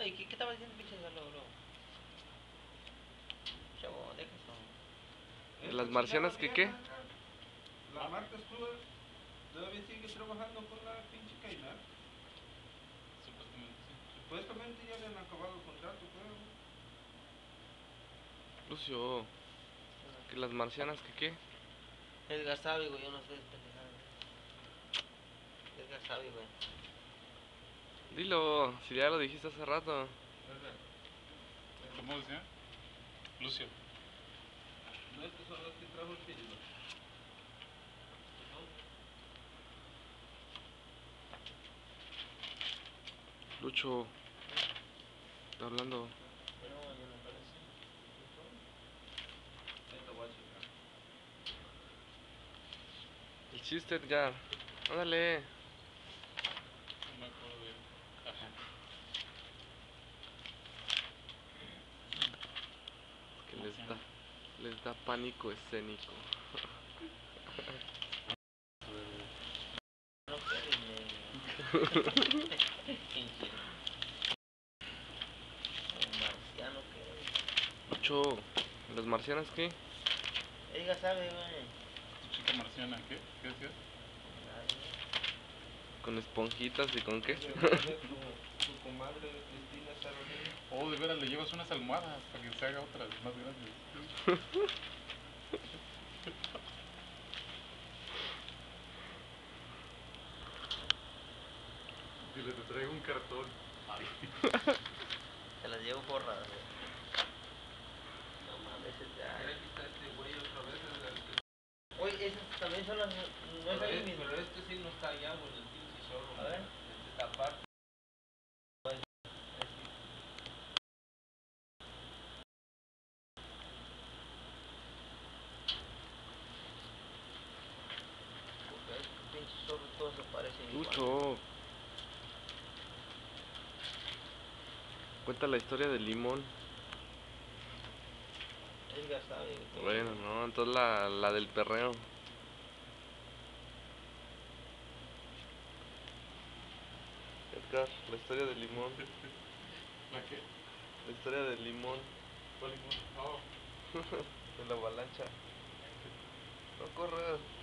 Ay, ¿qué, qué estaba diciendo pinche Galo, bro? Chavo, deja eso. ¿Las marcianas qué, qué? La marca Stuart todavía sigue trabajando con la pinche Kainar. Supuestamente sí. Supuestamente ya le han acabado el contrato, creo. Lucio, ¿que las marcianas qué qué? Edgar sabe, güey, yo no sé de pendejada. Edgar sabe, güey. Dilo, si ya lo dijiste hace rato. ¿Cómo decía? Lucio. No, estos son los que trajo el pedido. Lucho, está hablando. El chiste, Edgar. Ándale. No me acuerdo de Ajá. Que les da, les da pánico escénico. Lucho, ¿las marcianas qué? Edgar sabe, güey. Tu chica marciana, ¿qué? ¿Qué decías? ¿Con esponjitas y con qué? Tu, tu comadre Cristina. Oh, de veras, le llevas unas almohadas para que se haga otras más grandes. Dile, te traigo un cartón. Se las llevo forradas, güey. No mames, ya. este güey otra vez. es el que- Oye, esas también son las. No es Pero, ahí es- mismo. pero este sí no está allá, güey, el pinche showroom. A ver. Este está aparte. Porque estos pinches zorros todos se parecen. Lucho. Cuenta la historia del limón. Edgar sabe. Bueno, no, entonces la, la del perreo. Edgar, la historia del limón. ¿La qué? La historia del limón. ¿Cuál limón? Oh, De la avalancha. No corras.